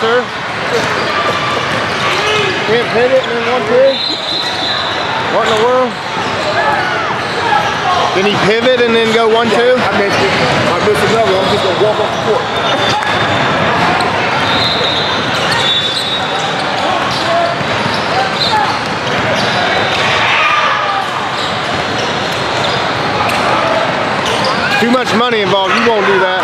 sir. Can't pivot and then one two. What in the world? Can he pivot and then go one two? I missed it. I missed another. I'm just gonna walk off the court. Too much money involved. You won't do that.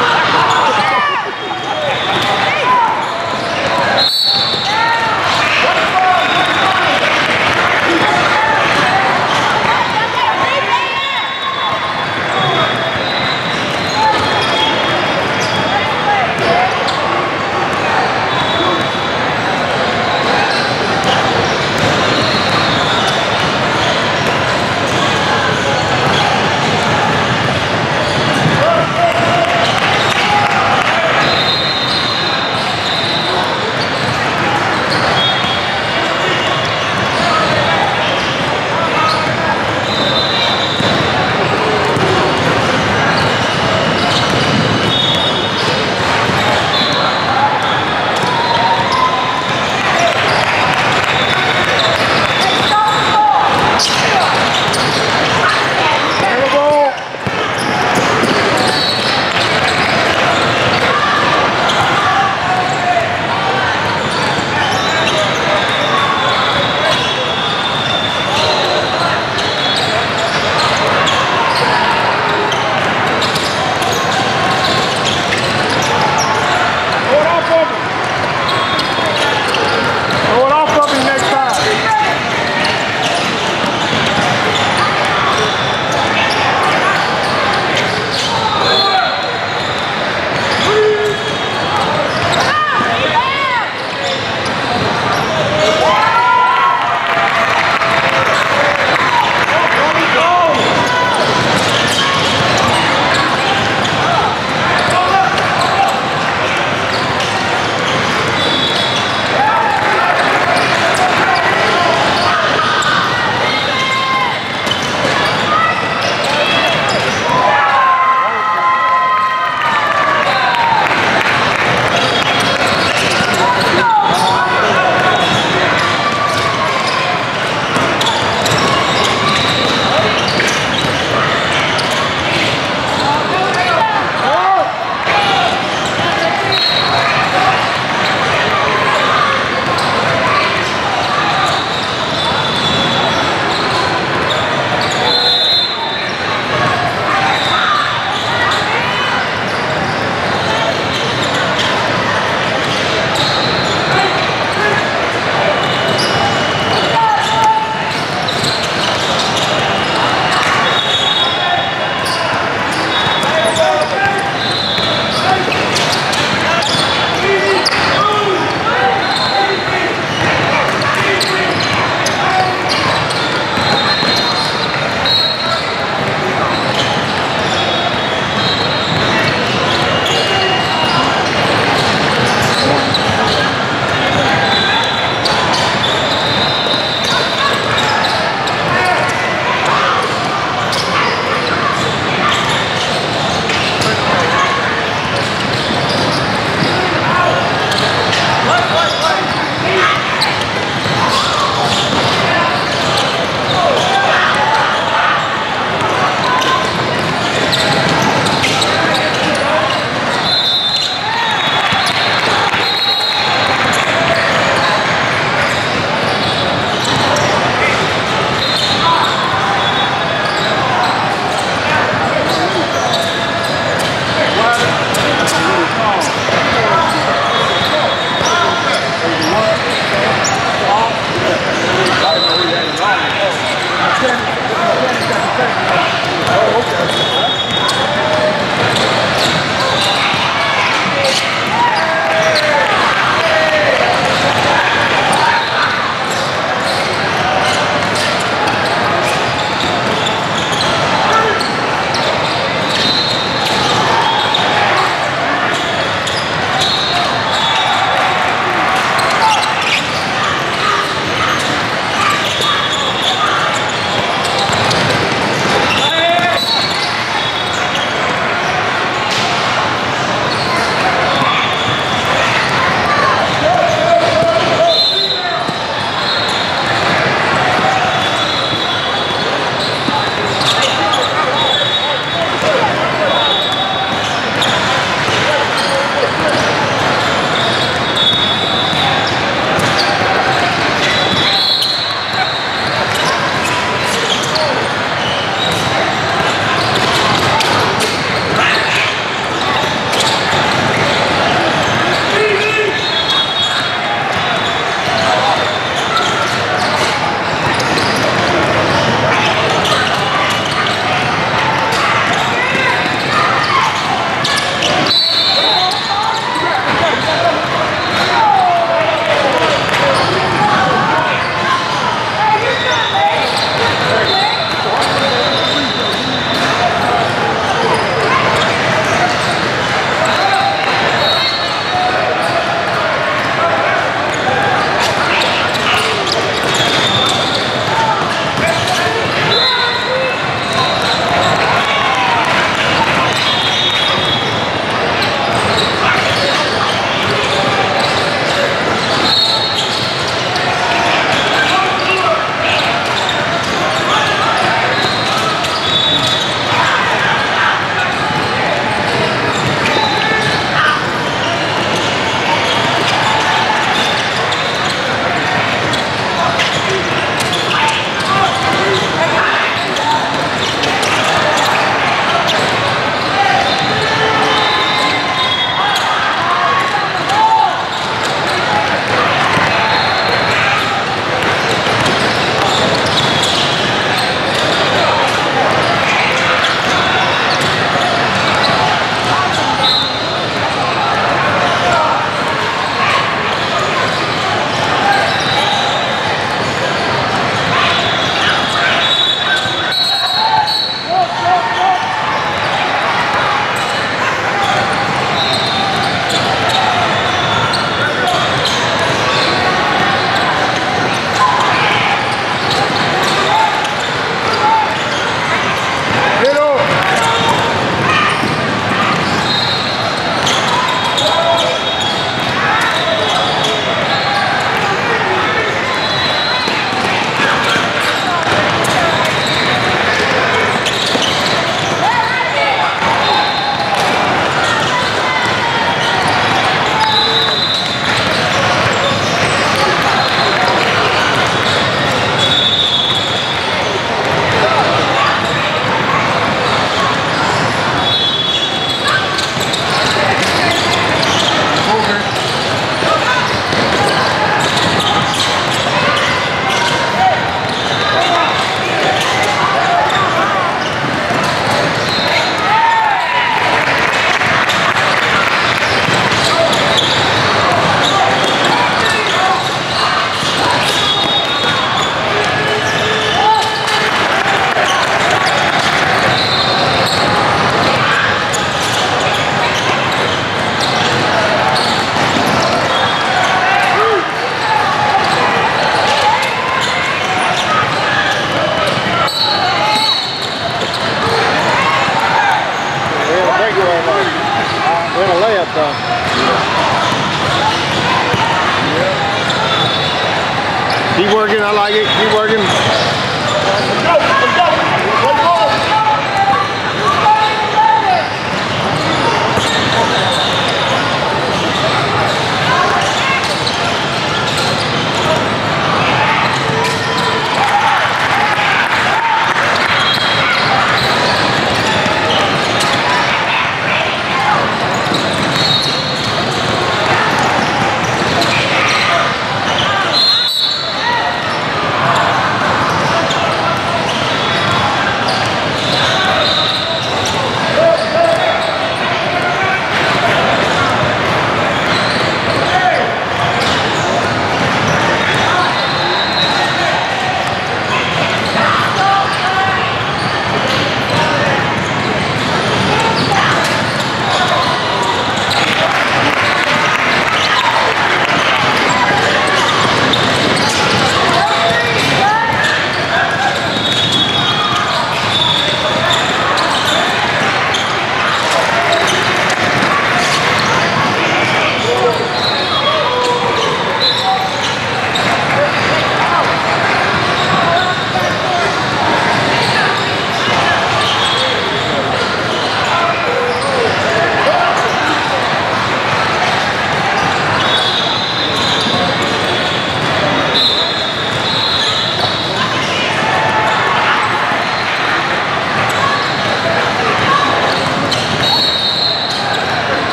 I like it. Keep working. Let's go. Let's go.